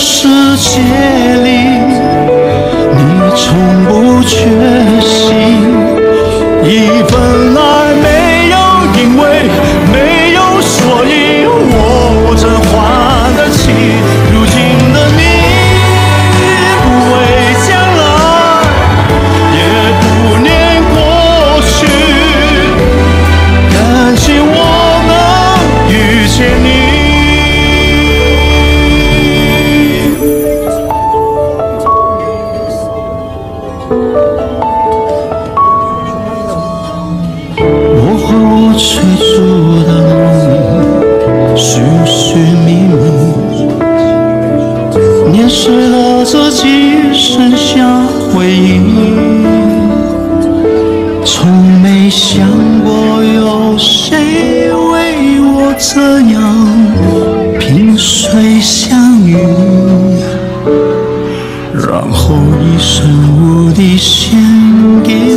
世界里，你从不缺席，我和我追逐的梦，寻寻觅觅，碾碎了自己，剩下回忆。从没想过有谁为我这样萍水相遇，然后一生我的献给